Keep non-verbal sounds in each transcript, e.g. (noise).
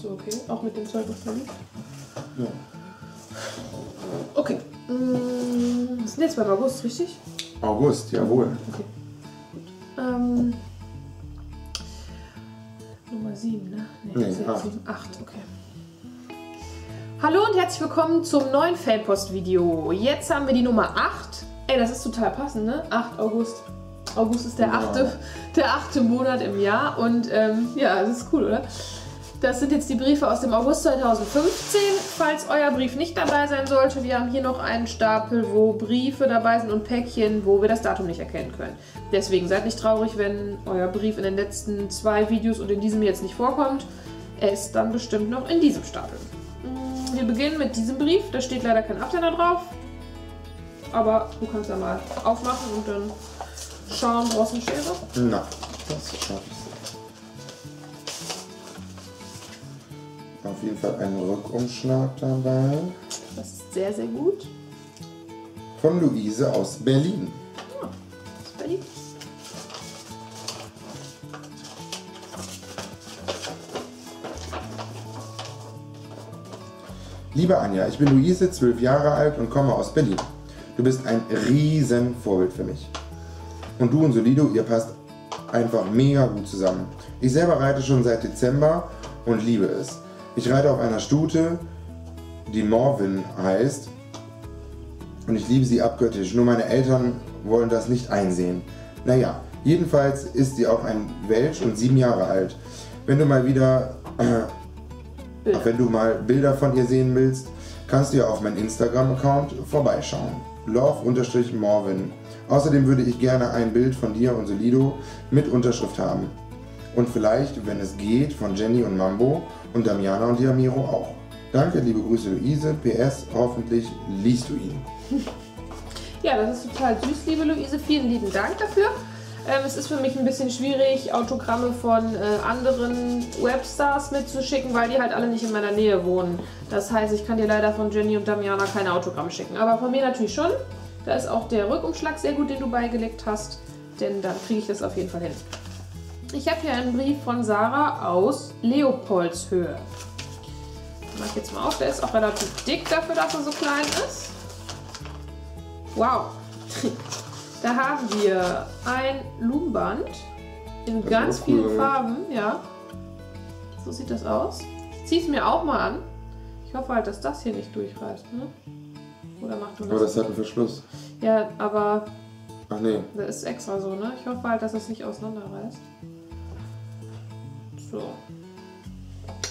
So, okay. Auch mit dem Zeug, was da liegt. Ja. Okay. Mm, Wir sind jetzt beim August, richtig? August, jawohl. Okay. Ähm, Nummer 7, ne? Nee, sechs, acht. sieben, acht, okay. Hallo und herzlich willkommen zum neuen Fanpost-Video. Jetzt haben wir die Nummer 8. Ey, das ist total passend, ne? 8 August. August ist der Ja. achte, der achte Monat im Jahr und ähm, ja, das ist cool, oder? Das sind jetzt die Briefe aus dem August 2015. Falls euer Brief nicht dabei sein sollte, wir haben hier noch einen Stapel, wo Briefe dabei sind und Päckchen, wo wir das Datum nicht erkennen können. Deswegen seid nicht traurig, wenn euer Brief in den letzten zwei Videos und in diesem jetzt nicht vorkommt. Er ist dann bestimmt noch in diesem Stapel. Mm, Wir beginnen mit diesem Brief. Da steht leider kein Absender drauf. Aber du kannst ja mal aufmachen und dann schauen, brauchst du eine Schere? Na, das schaffe ich. Auf jeden Fall ein Rückumschlag dabei. Das ist sehr, sehr gut. Von Luise aus Berlin. Ja, das ist beliebt. Liebe Anja, ich bin Luise, zwölf Jahre alt und komme aus Berlin. Du bist ein riesen Vorbild für mich. Und du und Solido, ihr passt einfach mega gut zusammen. Ich selber reite schon seit Dezember und liebe es. Ich reite auf einer Stute, die Morvin heißt. Und ich liebe sie abgöttisch. Nur meine Eltern wollen das nicht einsehen. Naja, jedenfalls ist sie auch ein Welsch und sieben Jahre alt. Wenn du mal wieder Bilder. Ach, wenn du mal Bilder von ihr sehen willst, kannst du ja auf meinen Instagram-Account vorbeischauen. Love-Morvin. Außerdem würde ich gerne ein Bild von dir und Solido mit Unterschrift haben. Und vielleicht, wenn es geht, von Jenny und Mambo und Damiana und Diamiro auch. Danke, liebe Grüße Luise. PS, hoffentlich liest du ihn. (laughs) Ja, das ist total süß, liebe Luise. Vielen lieben Dank dafür. Ähm, es ist für mich ein bisschen schwierig, Autogramme von äh, anderen Webstars mitzuschicken, weil die halt alle nicht in meiner Nähe wohnen. Das heißt, ich kann dir leider von Jenny und Damiana keine Autogramme schicken. Aber von mir natürlich schon. Da ist auch der Rückumschlag sehr gut, den du beigelegt hast. Denn dann kriege ich das auf jeden Fall hin. Ich habe hier einen Brief von Sarah aus Leopoldshöhe. Mach ich jetzt mal auf. Der ist auch relativ dick dafür, dass er so klein ist. Wow. (laughs) Da haben wir ein Lumenband in Das ganz cool, vielen oder? Farben. Ja. So sieht das aus. Ich ziehe es mir auch mal an. Ich hoffe halt, dass das hier nicht durchreißt. Ne? Oder macht Aber das? das hat einen Verschluss. Ja, aber Ach nee. das ist extra so, ne? Ich hoffe halt, dass das nicht auseinanderreißt. So.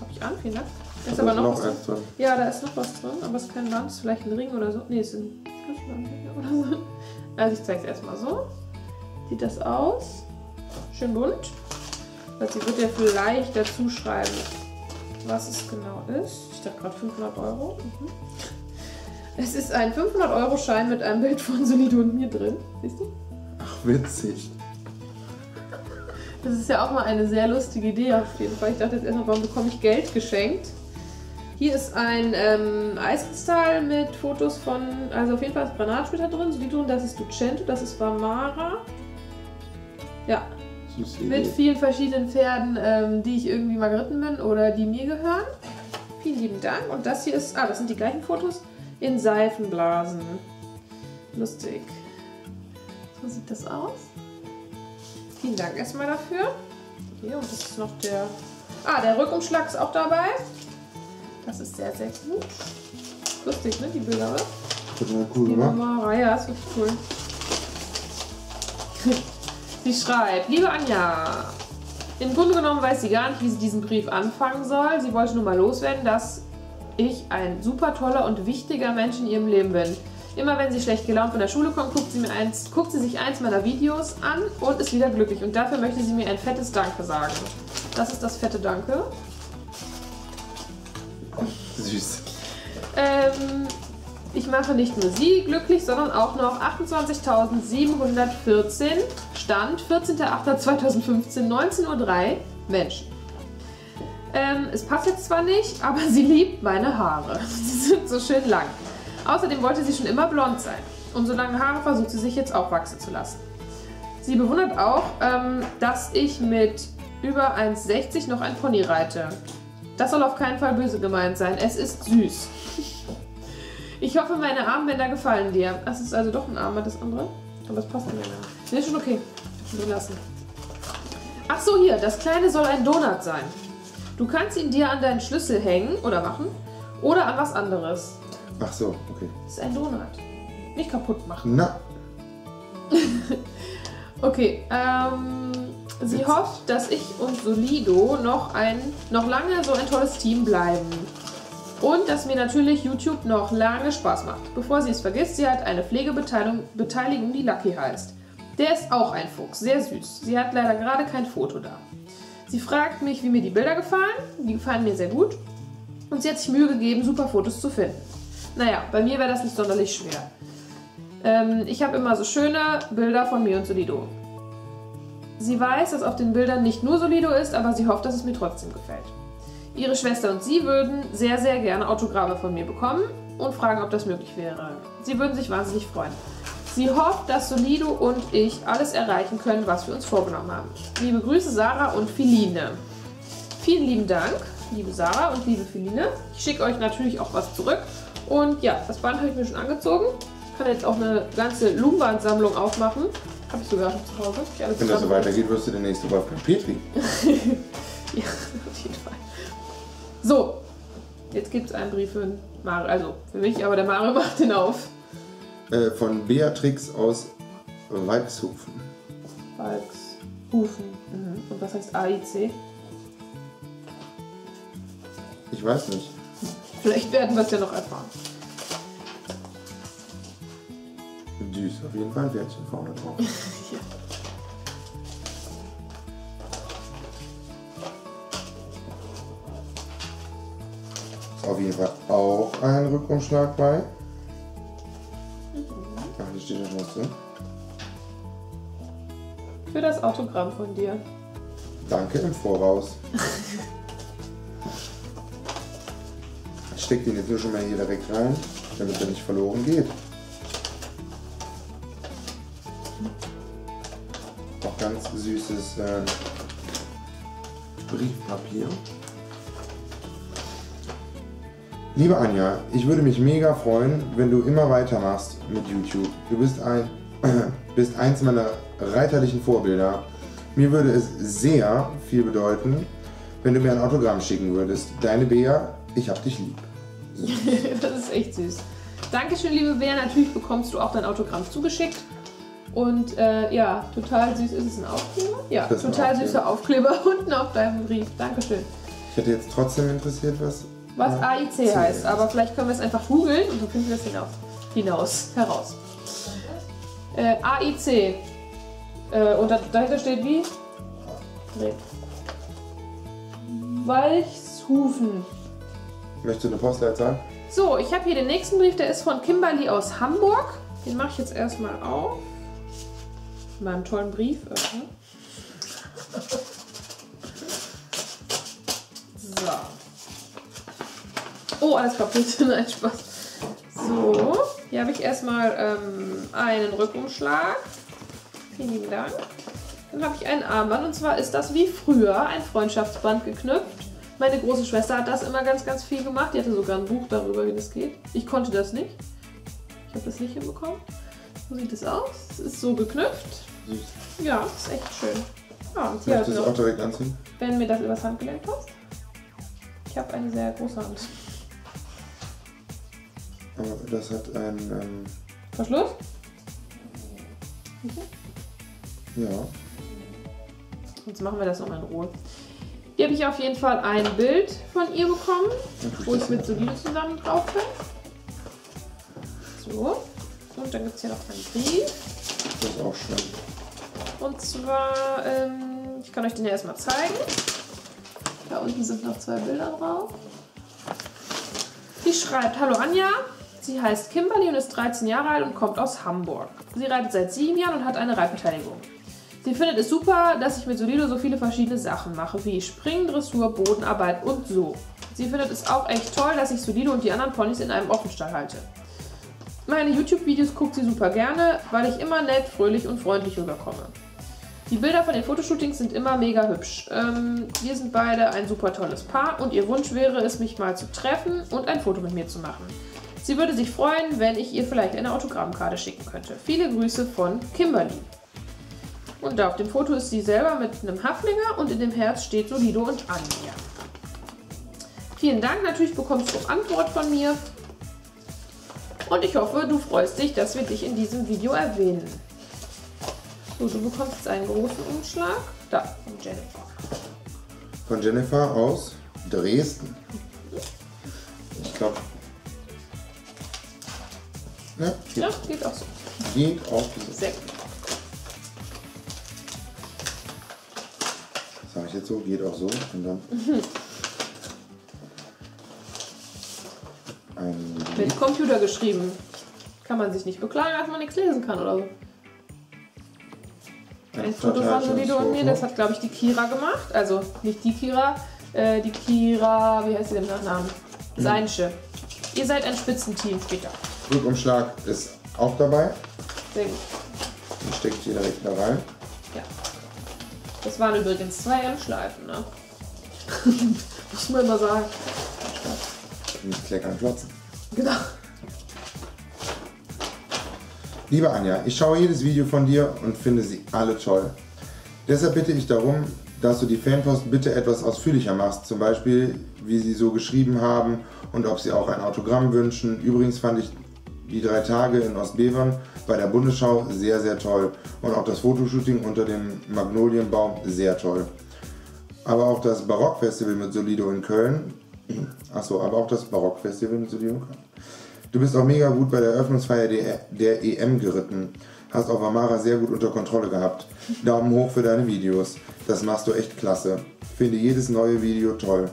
Hab ich an, vielen Dank. Da ist aber noch, noch was drin. Ja, da ist noch was drin, aber es ist kein Band, es ist vielleicht ein Ring oder so. Ne, es ist ein Schlüsselanhänger oder so. Also ich zeige es erstmal so. Sieht das aus. Schön bunt. Also sie wird ja vielleicht dazu schreiben, was es genau ist. Ich dachte gerade 500 Euro. Mhm. Es ist ein 500-Euro-Schein mit einem Bild von Solido und mir drin. Siehst du? Ach, witzig. Das ist ja auch mal eine sehr lustige Idee auf jeden Fall. Ich dachte jetzt erstmal, warum bekomme ich Geld geschenkt? Hier ist ein ähm, Eiskristall mit Fotos von, also auf jeden Fall ist Granatsplitter drin, Solido, das ist Ducento, das ist Vamara. Ja, Süße mit Idee. vielen verschiedenen Pferden, ähm, die ich irgendwie mal geritten bin oder die mir gehören. Vielen lieben Dank. Und das hier ist, ah, das sind die gleichen Fotos in Seifenblasen. Lustig. So sieht das aus. Vielen Dank erstmal dafür. Hier, und das ist noch der. Ah, der Rückumschlag ist auch dabei. Das ist sehr, sehr gut. Lustig, ne? Die Bilder, oder? Total cool, Die oder? Mama, ja, ist wirklich cool. (laughs) sie schreibt, liebe Anja, im Grunde genommen weiß sie gar nicht, wie sie diesen Brief anfangen soll. Sie wollte nur mal loswerden, dass ich ein super toller und wichtiger Mensch in ihrem Leben bin. Immer wenn sie schlecht gelaunt von der Schule kommt, guckt sie, mir eins, guckt sie sich eins meiner Videos an und ist wieder glücklich. Und dafür möchte sie mir ein fettes Danke sagen. Das ist das fette Danke. Süß. Ähm, ich mache nicht nur Sie glücklich, sondern auch noch 28.714, Stand 14.08.2015, 19.03 Uhr Menschen. Ähm, es passt jetzt zwar nicht, aber sie liebt meine Haare. (laughs) Sie sind so schön lang. Außerdem wollte sie schon immer blond sein. Und so lange Haare versucht sie sich jetzt auch wachsen zu lassen. Sie bewundert auch, ähm, dass ich mit über 1,60 noch ein Pony reite. Das soll auf keinen Fall böse gemeint sein. Es ist süß. (laughs) Ich hoffe, meine Armbänder gefallen dir. Das ist also doch ein Armband, das andere. Aber das passt nicht mehr. Nee, schon okay. Schon gelassen. Ach so, hier. Das kleine soll ein Donut sein. Du kannst ihn dir an deinen Schlüssel hängen oder machen. Oder an was anderes. Ach so, okay. Das ist ein Donut. Nicht kaputt machen. Na, (laughs) Okay, ähm, sie Jetzt. hofft, dass ich und Solido noch, ein, noch lange so ein tolles Team bleiben. Und dass mir natürlich YouTube noch lange Spaß macht. Bevor sie es vergisst, sie hat eine Pflegebeteiligung, Beteiligung, die Lucky heißt. Der ist auch ein Fuchs, sehr süß. Sie hat leider gerade kein Foto da. Sie fragt mich, wie mir die Bilder gefallen. Die gefallen mir sehr gut. Und sie hat sich Mühe gegeben, super Fotos zu finden. Naja, bei mir wäre das nicht sonderlich schwer. Ähm, ich habe immer so schöne Bilder von mir und Solido. Sie weiß, dass auf den Bildern nicht nur Solido ist, aber sie hofft, dass es mir trotzdem gefällt. Ihre Schwester und sie würden sehr, sehr gerne Autogramme von mir bekommen und fragen, ob das möglich wäre. Sie würden sich wahnsinnig freuen. Sie hofft, dass Solido und ich alles erreichen können, was wir uns vorgenommen haben. Liebe Grüße, Sarah und Philine. Vielen lieben Dank, liebe Sarah und liebe Philine. Ich schicke euch natürlich auch was zurück. Und ja, das Band habe ich mir schon angezogen. Ich kann jetzt auch eine ganze Lumband-Sammlung aufmachen. Habe ich sogar schon zu Hause. Wenn das so weitergeht, wirst du der nächste Wolfgang Petri. (laughs) Ja, auf jeden Fall. So, jetzt gibt es einen Brief für Mario. Also für mich, aber der Mario (laughs) macht den auf. Äh, von Beatrix aus Walkshofen. Volkshufen. Mhm. Und was heißt AIC? Ich weiß nicht. Vielleicht werden wir es ja noch erfahren. Süß, auf jeden Fall ein Pferdchen vorne drauf. Ja. (laughs) Auf jeden Fall auch ein Rückumschlag bei. Ach, hier steht ja schon drin. Für das Autogramm von dir. Danke im Voraus. (laughs) Ich steck den jetzt nur schon mal hier direkt rein, damit er nicht verloren geht. Auch ganz süßes äh, Briefpapier. Liebe Anja, ich würde mich mega freuen, wenn du immer weitermachst mit YouTube. Du bist ein (clears throat) bist eins meiner reiterlichen Vorbilder. Mir würde es sehr viel bedeuten, wenn du mir ein Autogramm schicken würdest. Deine Bea, ich hab dich lieb. (laughs) das ist echt süß. Dankeschön, liebe Bea. Natürlich bekommst du auch dein Autogramm zugeschickt. Und äh, ja, total süß. Ist es ein Aufkleber? Ja, Das total Aufkleber. süßer Aufkleber (laughs) unten auf deinem Brief. Dankeschön. Ich hätte jetzt trotzdem interessiert, was. Was AIC C heißt, ist. aber vielleicht können wir es einfach googeln und dann finden wir es hinaus. Hinaus, heraus. Äh, AIC. Äh, und da, dahinter steht wie? Nee. Walchshufen. Möchtest du eine Postleitzahl? So, ich habe hier den nächsten Brief, der ist von Kimberly aus Hamburg. Den mache ich jetzt erstmal auf. In meinem tollen Brief. öffnen. So. Oh, alles kaputt. (laughs) Nein, Spaß. So, hier habe ich erstmal ähm, einen Rückumschlag. Vielen lieben Dank. Dann habe ich ein Armband und zwar ist das wie früher ein Freundschaftsband geknüpft. Meine große Schwester hat das immer ganz, ganz viel gemacht. Die hatte sogar ein Buch darüber, wie das geht. Ich konnte das nicht. Ich habe das nicht hinbekommen. So sieht es aus. Es ist so geknüpft. Süß. Ja, ist echt schön. Ja, und hier Möchtest du es also, auch direkt anziehen? wenn mir das übers Handgelenk passt. Ich habe eine sehr große Hand. Aber das hat ein. Ähm, Verschluss? ja. Jetzt machen wir das nochmal in Ruhe. Hier habe ich auf jeden Fall ein Bild von ihr bekommen, wo ich mit. Solide zusammen drauf bin. So. Und dann gibt es hier noch einen Brief. Das ist auch schön. Und zwar, ähm, ich kann euch den ja erstmal zeigen. Da unten sind noch zwei Bilder drauf. Die schreibt, hallo Anja, sie heißt Kimberly und ist 13 Jahre alt und kommt aus Hamburg. Sie reitet seit sieben Jahren und hat eine Reitbeteiligung. Sie findet es super, dass ich mit Solido so viele verschiedene Sachen mache, wie Springen, Dressur, Bodenarbeit und so. Sie findet es auch echt toll, dass ich Solido und die anderen Ponys in einem Offenstall halte. Meine YouTube-Videos guckt sie super gerne, weil ich immer nett, fröhlich und freundlich rüberkomme. Die Bilder von den Fotoshootings sind immer mega hübsch. Ähm, wir sind beide ein super tolles Paar und ihr Wunsch wäre es, mich mal zu treffen und ein Foto mit mir zu machen. Sie würde sich freuen, wenn ich ihr vielleicht eine Autogrammkarte schicken könnte. Viele Grüße von Kimberly. Und da auf dem Foto ist sie selber mit einem Haflinger und in dem Herz steht Solido und Anja. Vielen Dank, natürlich bekommst du Antwort von mir. Und ich hoffe, du freust dich, dass wir dich in diesem Video erwähnen. So, du bekommst jetzt einen großen Umschlag. Da, von Jennifer. Von Jennifer aus Dresden. Ich glaube. Ja, geht, Ja, geht auch so. geht auch so. Sehr gut. Jetzt so, geht auch so. Und dann. (laughs) Ein Mit Computer geschrieben. Kann man sich nicht beklagen, dass man nichts lesen kann oder so. Ein Foto von Solido und mir, das hat, glaube ich, die Kira gemacht. Also nicht die Kira, äh, die Kira, wie heißt sie denn nach Namen? Seinsche. Ihr seid ein Spitzenteam später. Rückumschlag ist auch dabei. Sehr gut. Den steckt hier direkt da rein. Das waren übrigens zwei M-Schleifen, ne? (laughs) Muss man immer sagen. Nicht kleckern, klotzen. Genau. Liebe Anja, ich schaue jedes Video von dir und finde sie alle toll. Deshalb bitte ich darum, dass du die Fanpost bitte etwas ausführlicher machst. Zum Beispiel, wie sie so geschrieben haben und ob sie auch ein Autogramm wünschen. Übrigens fand ich die drei Tage in Ostbevern bei der Bundesschau sehr, sehr toll. Und auch das Fotoshooting unter dem Magnolienbaum sehr toll. Aber auch das Barockfestival mit Solido in Köln. Achso, aber auch das Barockfestival mit Solido in Köln. Du bist auch mega gut bei der Eröffnungsfeier der, der EM geritten. Hast auch Amara sehr gut unter Kontrolle gehabt. Daumen hoch für deine Videos. Das machst du echt klasse. Finde jedes neue Video toll.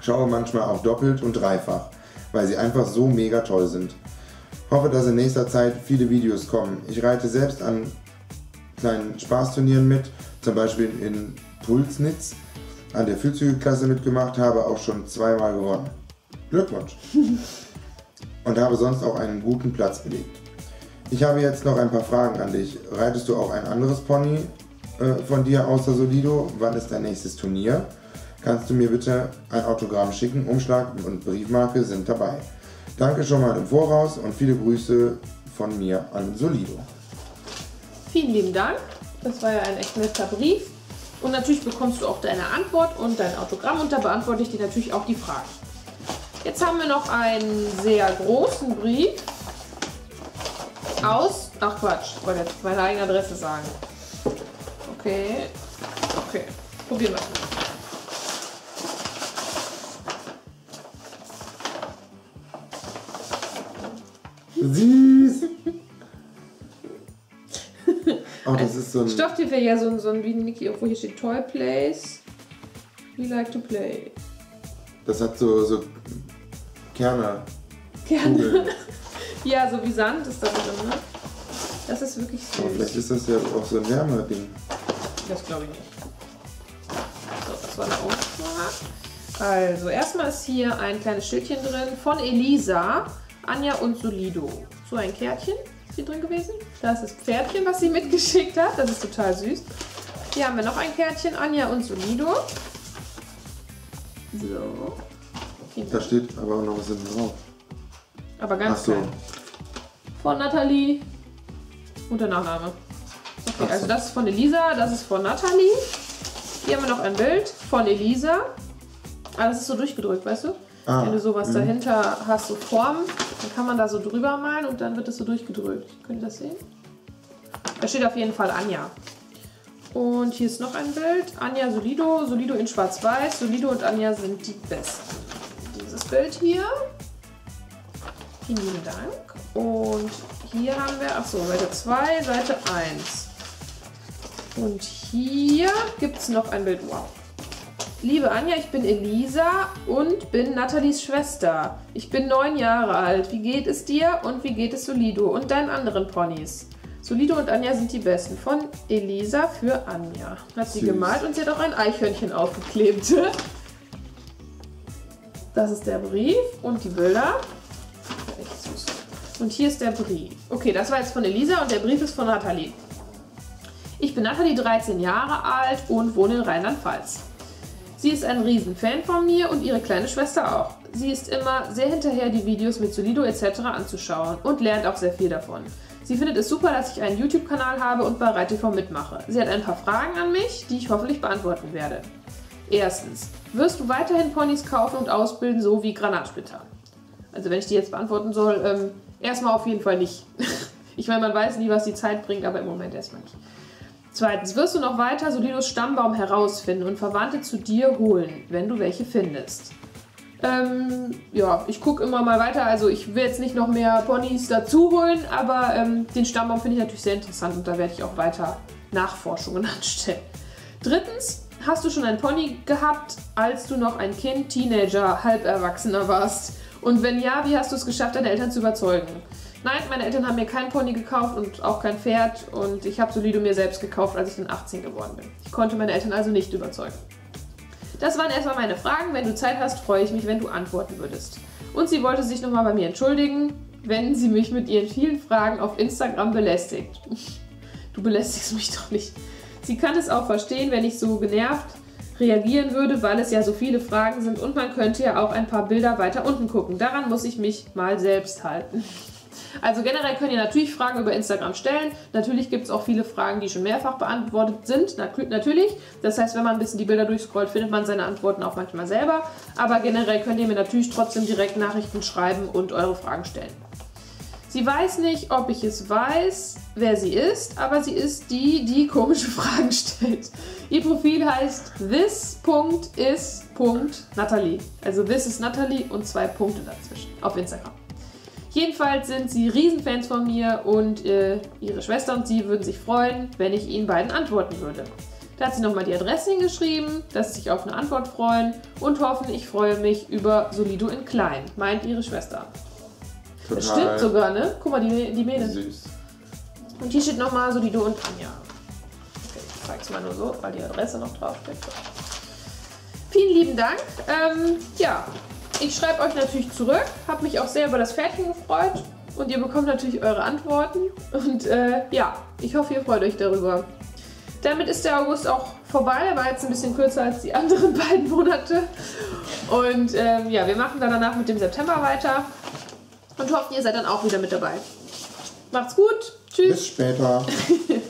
Schaue manchmal auch doppelt und dreifach, weil sie einfach so mega toll sind. Hoffe, dass in nächster Zeit viele Videos kommen. Ich reite selbst an kleinen Spaßturnieren mit, zum Beispiel in Pulsnitz, an der Fühlzüge-Klasse mitgemacht, habe auch schon zweimal gewonnen. Glückwunsch! (laughs) Und habe sonst auch einen guten Platz belegt. Ich habe jetzt noch ein paar Fragen an dich. Reitest du auch ein anderes Pony äh, von dir außer Solido? Wann ist dein nächstes Turnier? Kannst du mir bitte ein Autogramm schicken? Umschlag und Briefmarke sind dabei. Danke schon mal im Voraus und viele Grüße von mir an Solido. Vielen lieben Dank. Das war ja ein echt netter Brief. Und natürlich bekommst du auch deine Antwort und dein Autogramm und da beantworte ich dir natürlich auch die Fragen. Jetzt haben wir noch einen sehr großen Brief aus. Ach Quatsch, ich wollte jetzt meine eigene Adresse sagen. Okay. Okay. Probieren wir. Süß! Oh, das ist so ein. Stofftier wäre ja so ein, so ein wie ein Mickey, obwohl hier steht Toy Place. We like to play. Das hat so, so Kerne. Kugeln. (laughs) Ja, so wie Sand ist da drin, ne? Das ist wirklich Aber vielleicht süß. ist das ja auch so ein Wärmeding. Das glaube ich nicht. So, das war der Aufschlag. Also, erstmal ist hier ein kleines Schildchen drin von Elisa, Anja und Solido. So ein Kärtchen ist hier drin gewesen. Da ist das Pferdchen, was sie mitgeschickt hat. Das ist total süß. Hier haben wir noch ein Kärtchen, Anja und Solido. So. Da steht aber auch noch was hinten drauf. Aber ganz Ach so. klein. Von Nathalie und der Nachname. Okay, Ach so. also das ist von Elisa, das ist von Nathalie. Hier haben wir noch ein Bild von Elisa. Ah, das ist so durchgedrückt, weißt du? Ah, Wenn du sowas mhm. dahinter hast, so Formen, dann kann man da so drüber malen und dann wird das so durchgedrückt. Könnt ihr das sehen? Da steht auf jeden Fall Anja. Und hier ist noch ein Bild. Anja Solido, Solido in schwarz-weiß. Solido und Anja sind die Besten. Dieses Bild hier. Vielen lieben Dank. Und hier haben wir, achso, Seite 2, Seite 1. Und hier gibt es noch ein Bild. Wow. Liebe Anja, ich bin Elisa und bin Nathalies Schwester. Ich bin neun Jahre alt. Wie geht es dir und wie geht es Solido und deinen anderen Ponys? Solido und Anja sind die Besten. Von Elisa für Anja. Hat sie Süß. gemalt und sie hat auch ein Eichhörnchen aufgeklebt. (laughs) Das ist der Brief und die Bilder. Echt süß. Und hier ist der Brief. Okay, das war jetzt von Elisa und der Brief ist von Nathalie. Ich bin Nathalie, 13 Jahre alt und wohne in Rheinland-Pfalz. Sie ist ein Riesenfan von mir und ihre kleine Schwester auch. Sie ist immer sehr hinterher, die Videos mit Solido etc. anzuschauen und lernt auch sehr viel davon. Sie findet es super, dass ich einen YouTube-Kanal habe und bei ReitTV mitmache. Sie hat ein paar Fragen an mich, die ich hoffentlich beantworten werde. Erstens, wirst du weiterhin Ponys kaufen und ausbilden, so wie Granatsplitter? Also wenn ich die jetzt beantworten soll, ähm, erstmal auf jeden Fall nicht. (laughs) ich meine, man weiß nie, was die Zeit bringt, aber im Moment erstmal nicht. Zweitens, wirst du noch weiter Solidos Stammbaum herausfinden und Verwandte zu dir holen, wenn du welche findest. Ähm, ja, ich gucke immer mal weiter. Also ich will jetzt nicht noch mehr Ponys dazu holen, aber ähm, den Stammbaum finde ich natürlich sehr interessant und da werde ich auch weiter Nachforschungen (laughs) anstellen. Drittens, hast du schon ein Pony gehabt, als du noch ein Kind, Teenager, Halberwachsener warst? Und wenn ja, wie hast du es geschafft, deine Eltern zu überzeugen? Nein, meine Eltern haben mir kein Pony gekauft und auch kein Pferd und ich habe Solido mir selbst gekauft, als ich dann 18 geworden bin. Ich konnte meine Eltern also nicht überzeugen. Das waren erstmal meine Fragen. Wenn du Zeit hast, freue ich mich, wenn du antworten würdest. Und sie wollte sich nochmal bei mir entschuldigen, wenn sie mich mit ihren vielen Fragen auf Instagram belästigt. (laughs) Du belästigst mich doch nicht. Sie kann es auch verstehen, wenn ich so genervt reagieren würde, weil es ja so viele Fragen sind und man könnte ja auch ein paar Bilder weiter unten gucken. Daran muss ich mich mal selbst halten. (laughs) Also generell könnt ihr natürlich Fragen über Instagram stellen. Natürlich gibt es auch viele Fragen, die schon mehrfach beantwortet sind. natürlich. Das heißt, wenn man ein bisschen die Bilder durchscrollt, findet man seine Antworten auch manchmal selber. Aber generell könnt ihr mir natürlich trotzdem direkt Nachrichten schreiben und eure Fragen stellen. Sie weiß nicht, ob ich es weiß, wer sie ist, aber sie ist die, die komische (laughs) Fragen stellt. Ihr Profil heißt this.is.natalie. Also this ist Natalie und zwei Punkte dazwischen auf Instagram. Jedenfalls sind sie Riesenfans von mir und äh, ihre Schwester und sie würden sich freuen, wenn ich ihnen beiden antworten würde. Da hat sie nochmal die Adresse hingeschrieben, dass sie sich auf eine Antwort freuen und hoffen, ich freue mich über Solido in klein, meint ihre Schwester. Total das stimmt sogar, ne? Guck mal, die, die Mähne. Süß. Und hier steht nochmal Solido und Tanja. Okay, ich zeig's mal nur so, weil die Adresse noch draufsteht. Vielen lieben Dank. Ähm, ja, ich schreibe euch natürlich zurück, habe mich auch sehr über das Pferdchen gefreut und ihr bekommt natürlich eure Antworten. Und äh, ja, ich hoffe, ihr freut euch darüber. Damit ist der August auch vorbei. Er war jetzt ein bisschen kürzer als die (laughs) anderen beiden Monate. Und ähm, ja, wir machen dann danach mit dem September weiter und hoffen, ihr seid dann auch wieder mit dabei. Macht's gut. Tschüss. Bis später. (laughs)